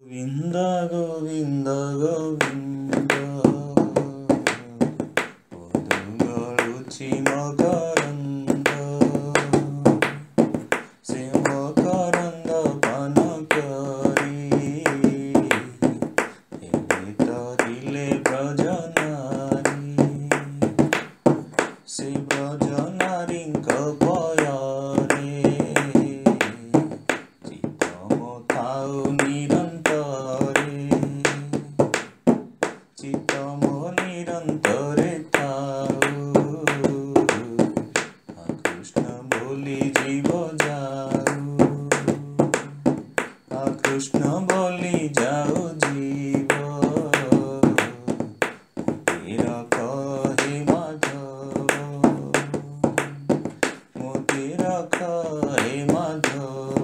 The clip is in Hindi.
गोविन्द गोविंद गोविंद। पदुगरुचि मकरन्द श्रीमकरन्द पानकरी गीत दिले ब्रजनारी श्री ब्रजनारी कपयारे चित्तमथाउनि করে তাও। আকৃষ্ণ বলি জীব যাও। আকৃষ্ণ বলি যাও জীব। মতির হে মাধব।